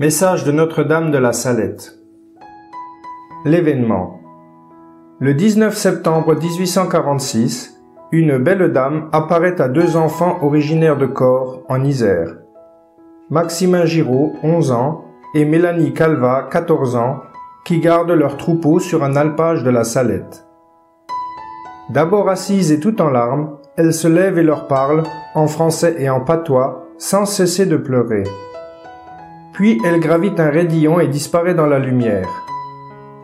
Message de Notre-Dame de la Salette. L'événement. Le 19 septembre 1846, une belle dame apparaît à deux enfants originaires de Corps, en Isère. Maximin Giraud, 11 ans, et Mélanie Calva, 14 ans, qui gardent leur troupeau sur un alpage de la Salette. D'abord assise et tout en larmes, elle se lève et leur parle, en français et en patois, sans cesser de pleurer. Puis elle gravit un raidillon et disparaît dans la lumière.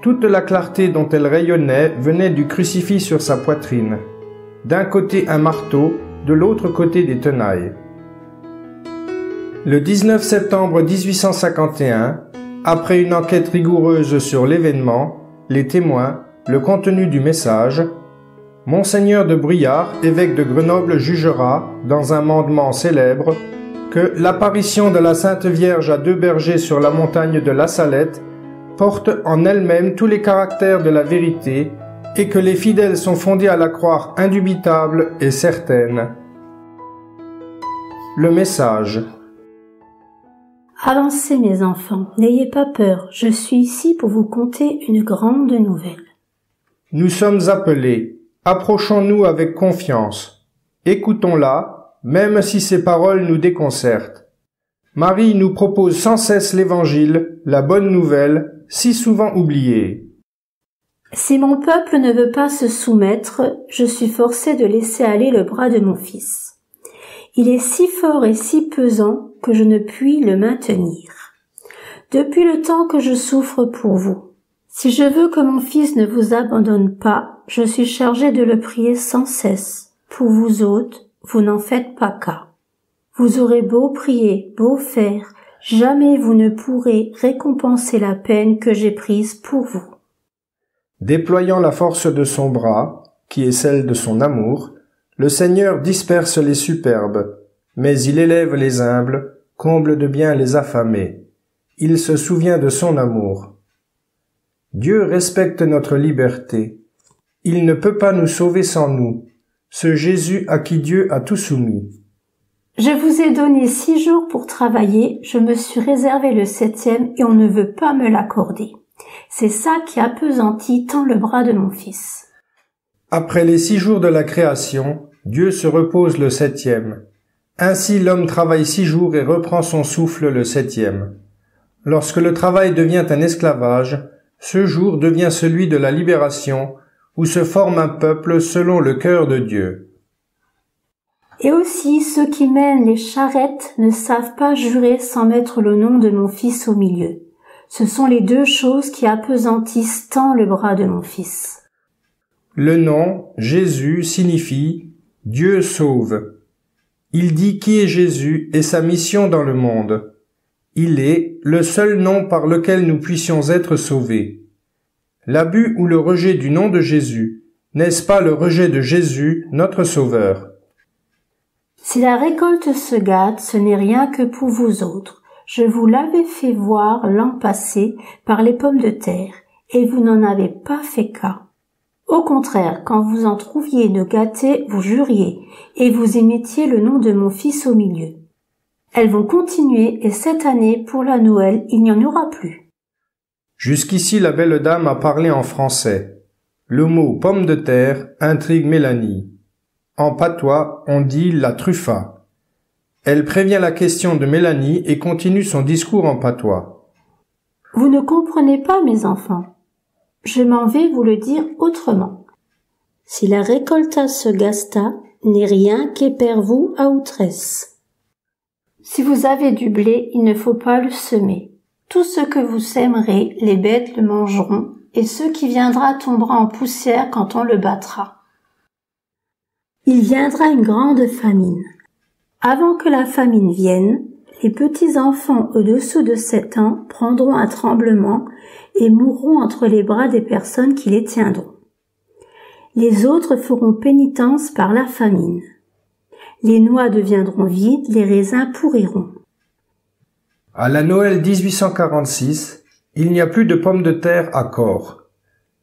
Toute la clarté dont elle rayonnait venait du crucifix sur sa poitrine. D'un côté un marteau, de l'autre côté des tenailles. Le 19 septembre 1851, après une enquête rigoureuse sur l'événement, les témoins, le contenu du message, Monseigneur de Bruyard, évêque de Grenoble, jugera, dans un mandement célèbre, que l'apparition de la Sainte Vierge à deux bergers sur la montagne de la Salette porte en elle-même tous les caractères de la vérité et que les fidèles sont fondés à la croire indubitable et certaine. Le message Avancez mes enfants, n'ayez pas peur, je suis ici pour vous conter une grande nouvelle. Nous sommes appelés, approchons-nous avec confiance, écoutons-la, même si ces paroles nous déconcertent. Marie nous propose sans cesse l'évangile, la bonne nouvelle, si souvent oubliée. Si mon peuple ne veut pas se soumettre, je suis forcé de laisser aller le bras de mon fils. Il est si fort et si pesant que je ne puis le maintenir. Depuis le temps que je souffre pour vous, si je veux que mon fils ne vous abandonne pas, je suis chargé de le prier sans cesse. Pour vous autres, vous n'en faites pas cas. Vous aurez beau prier, beau faire, jamais vous ne pourrez récompenser la peine que j'ai prise pour vous. Déployant la force de son bras, qui est celle de son amour, le Seigneur disperse les superbes, mais il élève les humbles, comble de bien les affamés. Il se souvient de son amour. Dieu respecte notre liberté. Il ne peut pas nous sauver sans nous, ce Jésus à qui Dieu a tout soumis. Je vous ai donné six jours pour travailler, je me suis réservé le septième et on ne veut pas me l'accorder. C'est ça qui appesantit tant le bras de mon fils. Après les six jours de la création, Dieu se repose le septième. Ainsi l'homme travaille six jours et reprend son souffle le septième. Lorsque le travail devient un esclavage, ce jour devient celui de la libération, où se forme un peuple selon le cœur de Dieu. Et aussi ceux qui mènent les charrettes ne savent pas jurer sans mettre le nom de mon fils au milieu. Ce sont les deux choses qui appesantissent tant le bras de mon fils. Le nom Jésus signifie Dieu sauve. Il dit qui est Jésus et sa mission dans le monde. Il est le seul nom par lequel nous puissions être sauvés. L'abus ou le rejet du nom de Jésus, n'est-ce pas le rejet de Jésus, notre Sauveur? Si la récolte se gâte, ce n'est rien que pour vous autres. Je vous l'avais fait voir l'an passé par les pommes de terre, et vous n'en avez pas fait cas. Au contraire, quand vous en trouviez de gâtés, vous juriez, et vous émettiez le nom de mon fils au milieu. Elles vont continuer, et cette année, pour la Noël, il n'y en aura plus. Jusqu'ici la belle dame a parlé en français. Le mot pomme de terre intrigue Mélanie. En patois, on dit la truffa. Elle prévient la question de Mélanie et continue son discours en patois. Vous ne comprenez pas, mes enfants. Je m'en vais vous le dire autrement. Si la récolta se gasta, n'est rien vous à outresse. Si vous avez du blé, il ne faut pas le semer. Tout ce que vous sèmerez, les bêtes le mangeront, et ce qui viendra tombera en poussière quand on le battra. Il viendra une grande famine. Avant que la famine vienne, les petits enfants au-dessous de sept ans prendront un tremblement et mourront entre les bras des personnes qui les tiendront. Les autres feront pénitence par la famine. Les noix deviendront vides, les raisins pourriront. À la Noël 1846, il n'y a plus de pommes de terre à corps.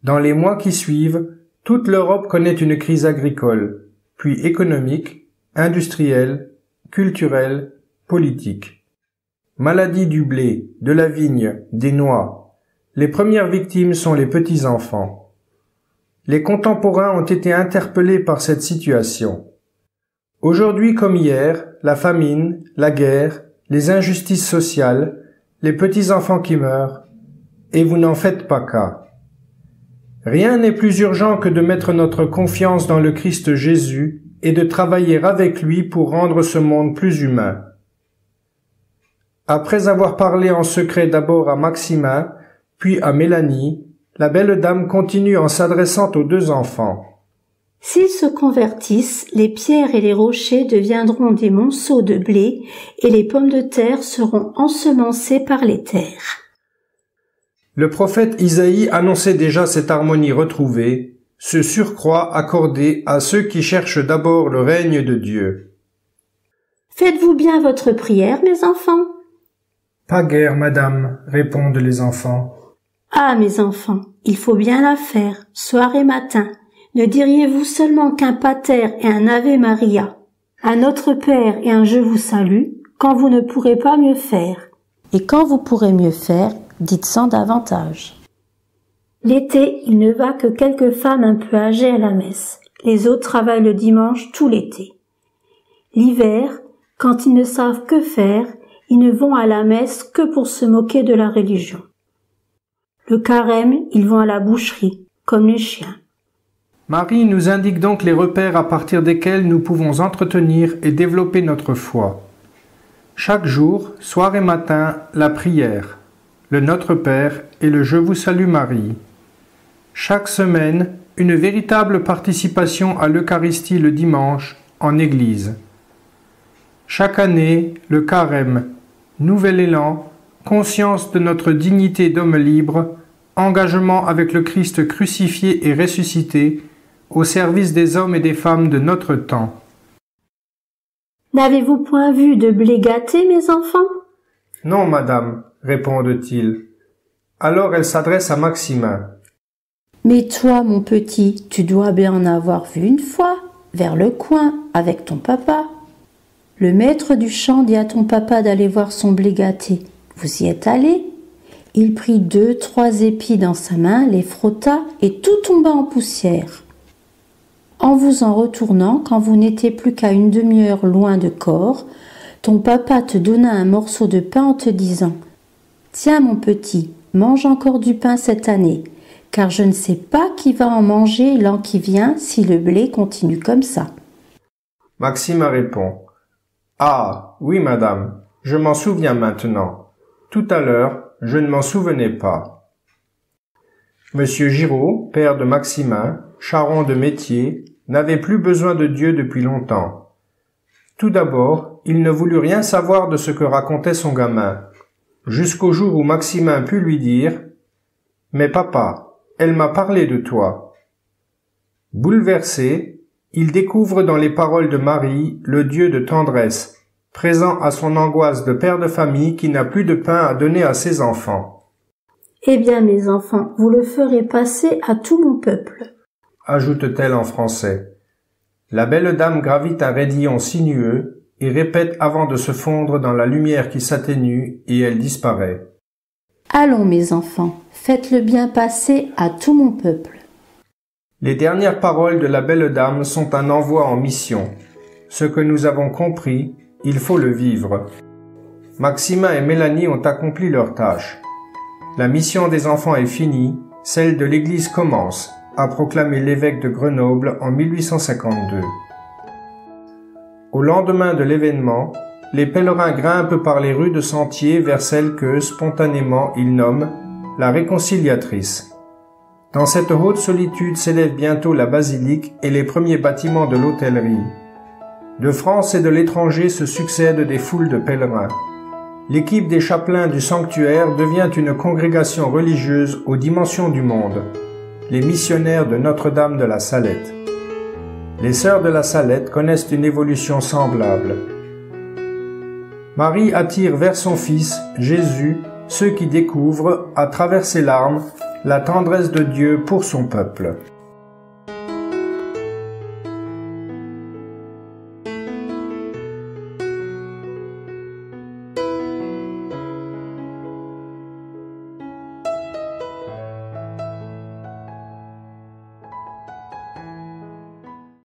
Dans les mois qui suivent, toute l'Europe connaît une crise agricole, puis économique, industrielle, culturelle, politique. maladie du blé, de la vigne, des noix. Les premières victimes sont les petits-enfants. Les contemporains ont été interpellés par cette situation. Aujourd'hui comme hier, la famine, la guerre, les injustices sociales, les petits-enfants qui meurent, et vous n'en faites pas cas. Rien n'est plus urgent que de mettre notre confiance dans le Christ Jésus et de travailler avec lui pour rendre ce monde plus humain. Après avoir parlé en secret d'abord à Maximin, puis à Mélanie, la belle dame continue en s'adressant aux deux enfants. S'ils se convertissent, les pierres et les rochers deviendront des monceaux de blé et les pommes de terre seront ensemencées par les terres. Le prophète Isaïe annonçait déjà cette harmonie retrouvée, ce surcroît accordé à ceux qui cherchent d'abord le règne de Dieu. Faites-vous bien votre prière, mes enfants? Pas guère, madame, répondent les enfants. Ah, mes enfants, il faut bien la faire, soir et matin. Ne diriez-vous seulement qu'un pater et un Ave Maria, un Notre Père et un Je vous salue, quand vous ne pourrez pas mieux faire? Et quand vous pourrez mieux faire, dites sans davantage. L'été, il ne va que quelques femmes un peu âgées à la messe. Les autres travaillent le dimanche tout l'été. L'hiver, quand ils ne savent que faire, ils ne vont à la messe que pour se moquer de la religion. Le carême, ils vont à la boucherie, comme les chiens. Marie nous indique donc les repères à partir desquels nous pouvons entretenir et développer notre foi. Chaque jour, soir et matin, la prière, le Notre Père et le Je vous salue Marie. Chaque semaine, une véritable participation à l'Eucharistie le dimanche en Église. Chaque année, le carême, nouvel élan, conscience de notre dignité d'homme libre, engagement avec le Christ crucifié et ressuscité, au service des hommes et des femmes de notre temps. N'avez-vous point vu de blé gâté, mes enfants? Non, madame, répondent-ils. Alors elle s'adresse à Maximin. Mais toi, mon petit, tu dois bien en avoir vu une fois, vers le coin, avec ton papa. Le maître du champ dit à ton papa d'aller voir son blé gâté. Vous y êtes allé? Il prit deux, trois épis dans sa main, les frotta et tout tomba en poussière. En vous en retournant, quand vous n'étiez plus qu'à une demi-heure loin de corps, ton papa te donna un morceau de pain en te disant Tiens, mon petit, mange encore du pain cette année, car je ne sais pas qui va en manger l'an qui vient si le blé continue comme ça. Maxime répond Ah, oui, madame, je m'en souviens maintenant. Tout à l'heure, je ne m'en souvenais pas. Monsieur Giraud, père de Maximin, charron de métier, n'avait plus besoin de Dieu depuis longtemps. Tout d'abord, il ne voulut rien savoir de ce que racontait son gamin, jusqu'au jour où Maximin put lui dire Mais papa, elle m'a parlé de toi. Bouleversé, il découvre dans les paroles de Marie le Dieu de tendresse, présent à son angoisse de père de famille qui n'a plus de pain à donner à ses enfants. Eh bien, mes enfants, vous le ferez passer à tout mon peuple, ajoute-t-elle en français. La belle dame gravit un raidillon sinueux et répète avant de se fondre dans la lumière qui s'atténue et elle disparaît. Allons, mes enfants, faites-le bien passer à tout mon peuple. Les dernières paroles de la belle dame sont un envoi en mission. Ce que nous avons compris, il faut le vivre. Maxima et Mélanie ont accompli leur tâche. La mission des enfants est finie, celle de l'Église commence, a proclamé l'évêque de Grenoble en 1852. Au lendemain de l'événement, les pèlerins grimpent par les rues de sentier vers celle que, spontanément, ils nomment la réconciliatrice. Dans cette haute solitude s'élève bientôt la basilique et les premiers bâtiments de l'hôtellerie. De France et de l'étranger se succèdent des foules de pèlerins. L'équipe des chapelains du sanctuaire devient une congrégation religieuse aux dimensions du monde, les missionnaires de Notre-Dame de la Salette. Les sœurs de la Salette connaissent une évolution semblable. Marie attire vers son Fils, Jésus, ceux qui découvrent, à travers ses larmes, la tendresse de Dieu pour son peuple.